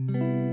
Mm-hmm.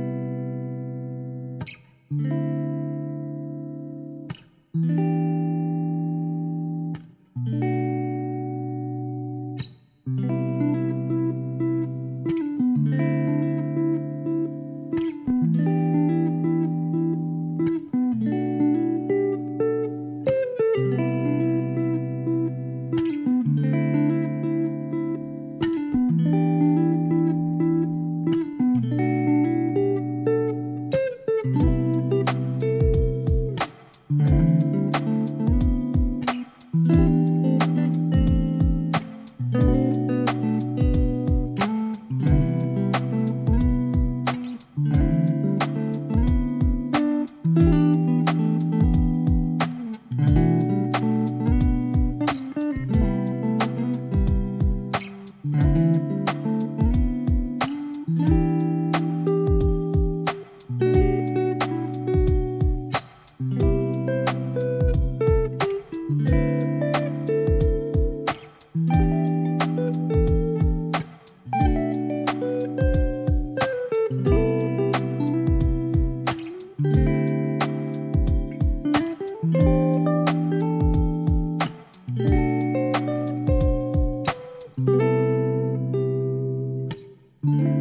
Música